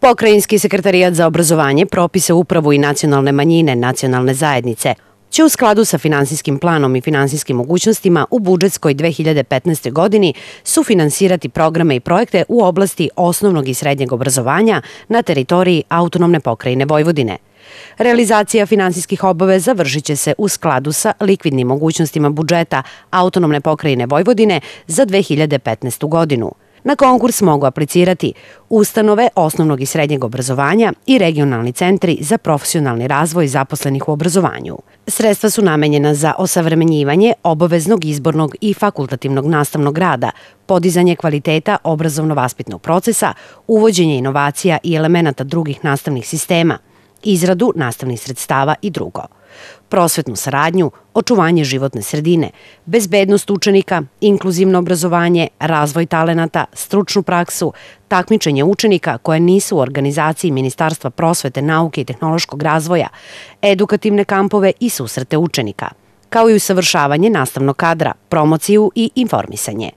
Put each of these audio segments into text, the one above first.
Pokrajinski sekretarijat za obrazovanje, propise upravu i nacionalne manjine, nacionalne zajednice će u skladu sa finansijskim planom i finansijskim mogućnostima u budžetskoj 2015. godini sufinansirati programe i projekte u oblasti osnovnog i srednjeg obrazovanja na teritoriji autonomne pokrajine Vojvodine. Realizacija finansijskih obaveza vršit će se u skladu sa likvidnim mogućnostima budžeta autonomne pokrajine Vojvodine za 2015. godinu – Na konkurs mogu aplicirati ustanove osnovnog i srednjeg obrazovanja i regionalni centri za profesionalni razvoj zaposlenih u obrazovanju. Sredstva su namenjena za osavremenjivanje obaveznog izbornog i fakultativnog nastavnog rada, podizanje kvaliteta obrazovno-vaspitnog procesa, uvođenje inovacija i elemenata drugih nastavnih sistema, izradu nastavnih sredstava i drugo prosvetnu saradnju, očuvanje životne sredine, bezbednost učenika, inkluzivno obrazovanje, razvoj talenata, stručnu praksu, takmičenje učenika koje nisu u organizaciji Ministarstva prosvete, nauke i tehnološkog razvoja, edukativne kampove i susrete učenika – kao i usavršavanje nastavnog kadra, promociju i informisanje.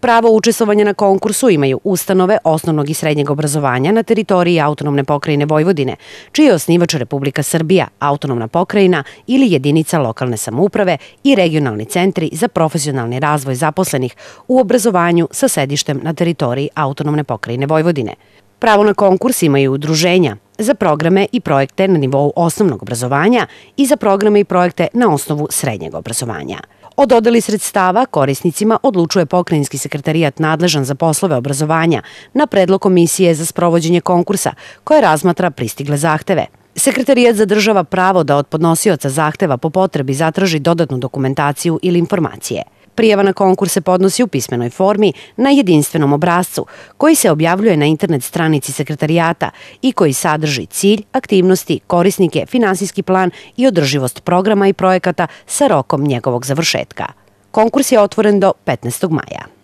Pravo učestvovanja na konkursu imaju ustanove osnovnog i srednjeg obrazovanja na teritoriji autonomne pokrajine Vojvodine, čiji je osnivač Republika Srbija, autonomna pokrajina ili jedinica lokalne samouprave i regionalni centri za profesionalni razvoj zaposlenih u obrazovanju sa sedištem na teritoriji autonomne pokrajine Vojvodine. Pravo na konkurs imaju udruženja za programe i projekte na nivou osnovnog obrazovanja i za programe i projekte na osnovu srednjeg obrazovanja. O dodeli sredstava korisnicima odlučuje pokrajinski sekretarijat nadležan za poslove obrazovanja na predlog komisije za sprovođenje konkursa koja razmatra pristigle zahteve. Sekretarijat zadržava pravo da od podnosioca zahteva po potrebi zatraži dodatnu dokumentaciju ili informacije – Prijava na konkurs se podnosi u pismenoj formi na jedinstvenom obrazcu koji se objavljuje na internet stranici sekretarijata i koji sadrži cilj, aktivnosti, korisnike, finansijski plan i održivost programa i projekata sa rokom njegovog završetka. Konkurs je otvoren do 15. maja.